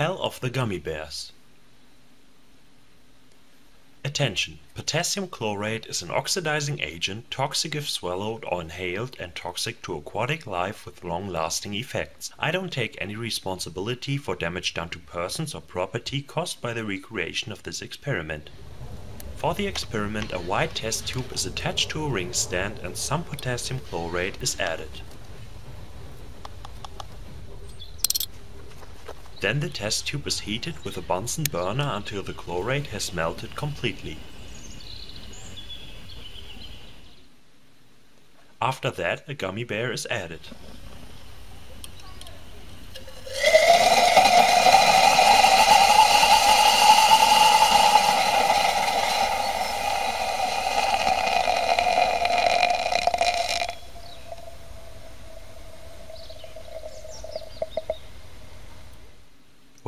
Hell of the Gummy Bears Attention! Potassium chlorate is an oxidizing agent, toxic if swallowed or inhaled and toxic to aquatic life with long-lasting effects. I don't take any responsibility for damage done to persons or property caused by the recreation of this experiment. For the experiment a white test tube is attached to a ring stand and some potassium chlorate is added. Then the test tube is heated with a Bunsen burner until the chlorate has melted completely. After that a gummy bear is added.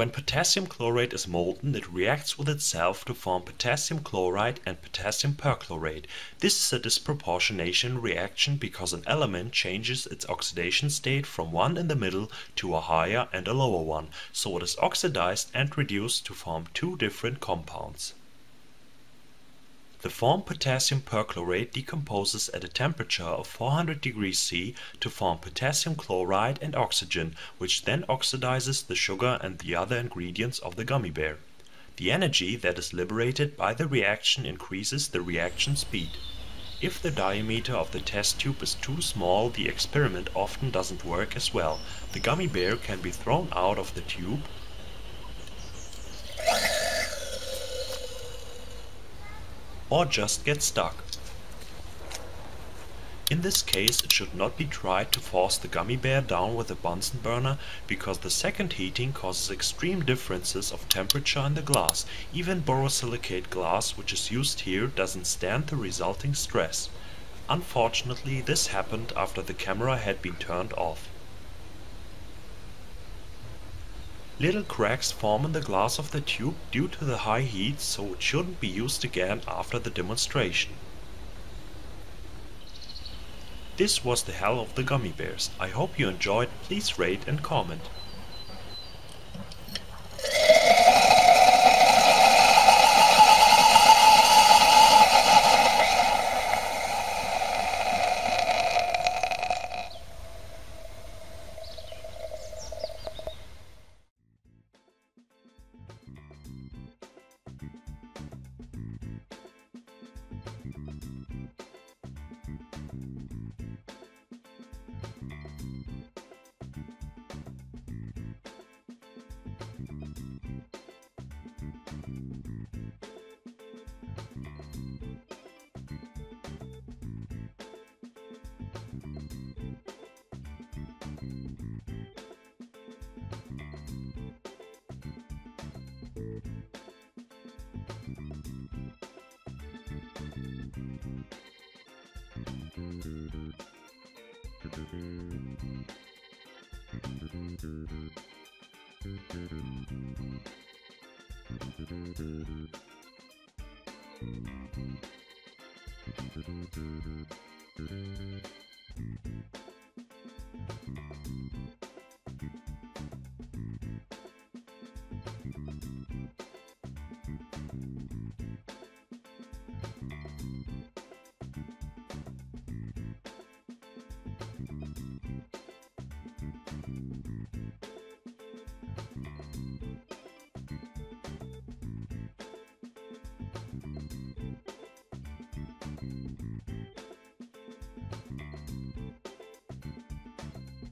When potassium chlorate is molten it reacts with itself to form potassium chloride and potassium perchlorate. This is a disproportionation reaction because an element changes its oxidation state from one in the middle to a higher and a lower one, so it is oxidized and reduced to form two different compounds. The formed potassium perchlorate decomposes at a temperature of 400 degrees C to form potassium chloride and oxygen, which then oxidizes the sugar and the other ingredients of the gummy bear. The energy that is liberated by the reaction increases the reaction speed. If the diameter of the test tube is too small the experiment often doesn't work as well. The gummy bear can be thrown out of the tube or just get stuck. In this case it should not be tried to force the gummy bear down with a Bunsen burner because the second heating causes extreme differences of temperature in the glass. Even borosilicate glass which is used here doesn't stand the resulting stress. Unfortunately this happened after the camera had been turned off. Little cracks form in the glass of the tube due to the high heat so it shouldn't be used again after the demonstration. This was the hell of the gummy bears. I hope you enjoyed, please rate and comment. Mm-hmm.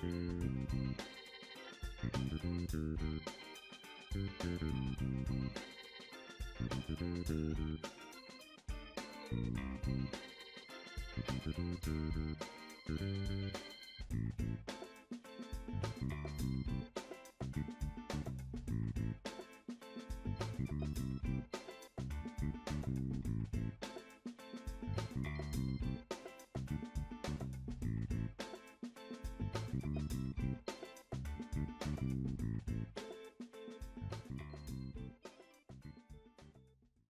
Mm-hmm.